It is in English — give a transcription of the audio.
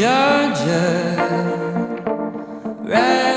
Georgia, right?